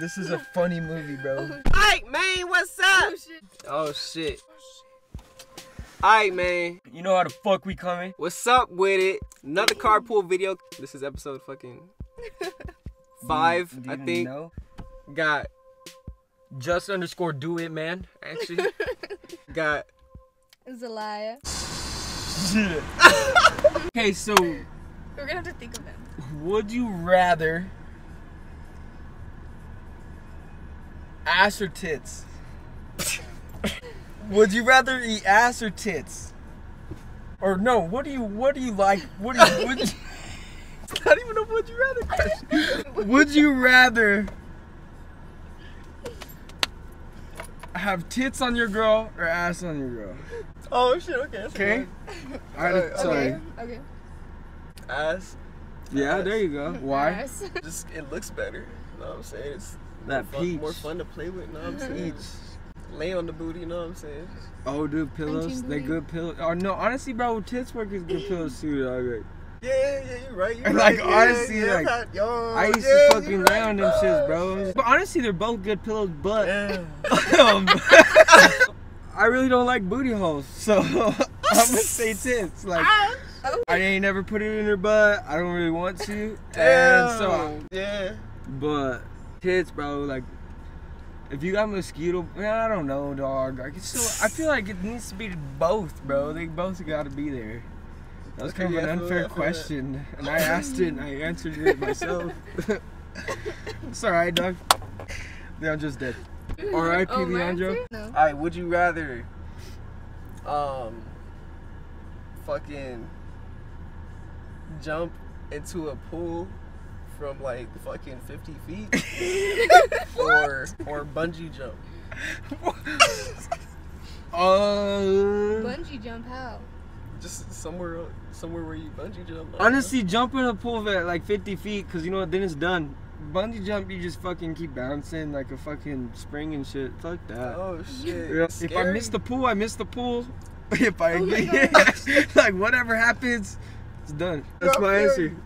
This is a funny movie, bro. Alright, man, what's up? Oh shit. Oh. Alright, man. You know how the fuck we coming? What's up with it? Another carpool video. This is episode fucking five, Do you I think. know? Got Just underscore do it, man. actually got It's a lie. okay, so We're gonna have to think of them. would you rather ass or tits? would you rather eat ass or tits? Or no, what do you what do you like? What do you would you, it's not even a would you rather question. would you rather have tits on your girl or ass on your girl? Oh shit, okay. Okay. good. I Okay. sorry. Okay. Okay. Ass. Yeah, there you go. Why? Yes. Just it looks better. You know what I'm saying? It's That more fun, peach. more fun to play with, you know what I'm saying? Peach. Lay on the booty, you know what I'm saying? Oh, dude, pillows. They booty. good pillows. Oh no, honestly, bro, tits work is good pillows too, dog. Like, Yeah, yeah, yeah, you're right. You're Like, right. yeah, honestly, yeah, like, I got- yo, I used yeah, to fucking you're lay on them right, shits, yo. bro. But honestly, they're both good pillows. But Yeah. um, I really don't like booty holes, so I'm gonna say tits. Like, Oh. I ain't never put it in her butt. I don't really want to, and so. yeah. But tits, bro, like. If you got mosquito, man, I don't know, dog. Like, it's still, I feel like it needs to be both, bro. They both got to be there. That was kind of an unfair that, I feel that. question, and I asked it and I answered it myself. it's alright, dog. Leondro's dead. R.I.P. Oh, Leandro. No. Alright, would you rather um fucking jump into a pool from like fucking 50 feet or or bungee jump? Uh, Bungee jump how? Just somewhere somewhere where you bungee jump. honestly, jump in a pool at like 50 feet, cause you know what? Then it's done. Bungee jump, you just fucking keep bouncing like a fucking spring and shit. Fuck that. Oh shit. Yeah, If I miss the pool, I miss the pool. If I Oh my get like whatever happens, it's done. That's my answer.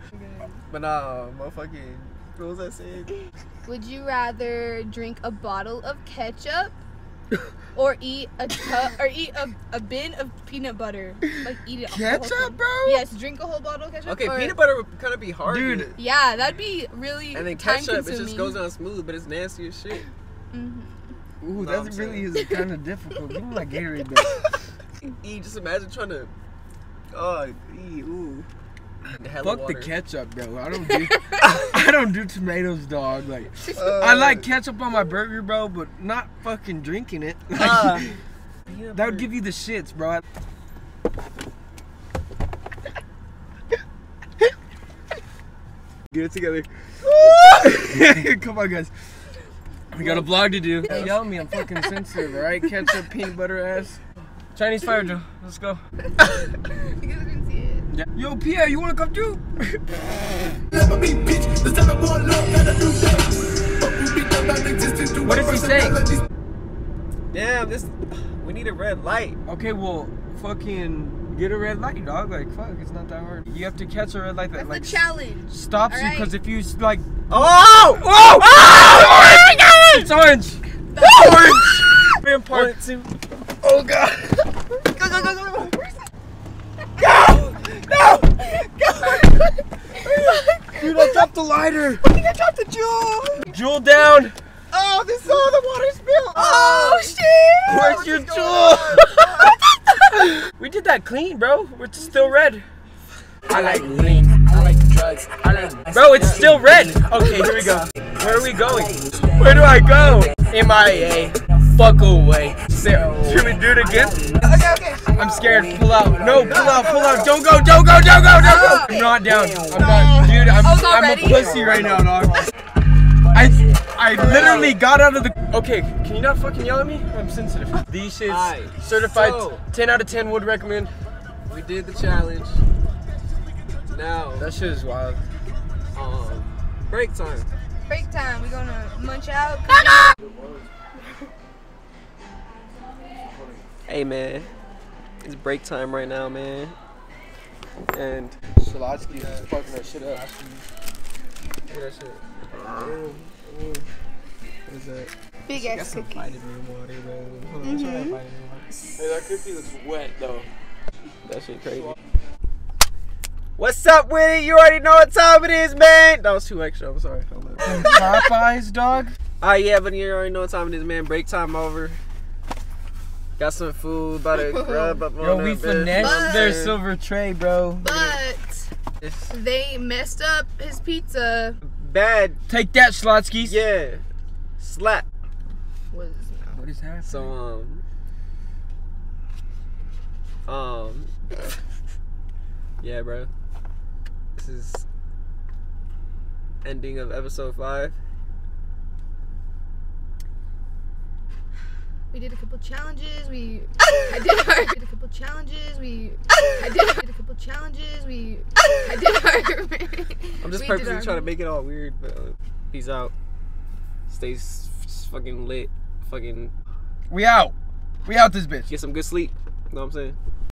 But nah, motherfucking what was I saying? Would you rather drink a bottle of ketchup or eat a tub or eat a, a bin of peanut butter? Like eat it. the whole Ketchup, bro? Yes, drink a whole bottle of ketchup. Okay, or- peanut butter would kind of be hard. Dude. Yeah, that'd be really And then time ketchup, it just goes on smooth, but it's nasty as shit. Mhm. Ooh, No, that really is kind of difficult. Give me my Gatorade though. E, just imagine trying to. Oh, e, ooh. Hella Fuck the ketchup, bro. I don't do I don't do tomatoes, dog. Like Uh, I like ketchup on my burger, bro, but not fucking drinking it. Like, uh, that would give you the shits, bro. Get it together. Come on, guys. We got a vlog to do. Don't yell at me, I'm fucking sensitive, alright? Ketchup, peanut butter ass. Chinese fire drill. Let's go. Yeah. Yo, Pierre, you wanna come too? what is he saying? Damn, this. We need a red light. Okay, well, fucking get a red light, dog. Like, fuck, it's not that hard. You have to catch a red light that That's like the challenge. stops you, because if you like, Oh! oh, oh, my god, it's orange. orange. Vampire. One, two. Oh god. Go, go, go, go, go. No, Go! dude, I dropped the lighter. I think I dropped the jewel. Jewel down. Oh, this is all the water spilled. Oh, oh shit! Where's your jewel? we did that clean, bro. It's still red. I like lean, I like drugs, I like Bro, it's still red. Okay, here we go. Where are we going? Where do I go? MIA. Fuck away. Sarah, should we do it again? Okay, okay. I'm scared. Pull out. No, pull out, pull out. Don't go, don't go, don't go, don't go. I'm not down. I'm not. Dude, I'm, I'm a pussy right now, dog. I, I literally got out of the. Okay, can you not fucking yell at me? I'm sensitive. These shits, certified so- 10 out of 10 would recommend. We did the challenge. Now, That shit is wild. um, break time. Break time. We gonna munch out. Hey man, it's break time right now, man. And Shalotsky fucking that shit up. Look at that shit. is that? Big Got ass some cookie. vitamin water, bro. Hold on, let's try that vitamin water. Hey, that cookie looks wet though. That shit crazy. What's up with it? You already know what time it is, man. That was too extra. I'm sorry. Popeyes, dog. Ah, yeah, but you already know what time it is, man. Break time over. Got some food, about to grub up Yo, on we that bitch, you know finessed what their saying? silver tray, bro. But It's they messed up his pizza. bad. Take that, Slotskis. Yeah. Slap. Was What is happening? So, um. Um. Yeah, bro. This is ending of episode five. we did a couple challenges. We I did our did a couple challenges. We I did, did a couple challenges. We I did our. I'm just we did purposely our- trying to make it all weird, but uh, peace out. Stay s- s- fucking lit. Fucking we out. We out this bitch. get some good sleep. You know what I'm saying?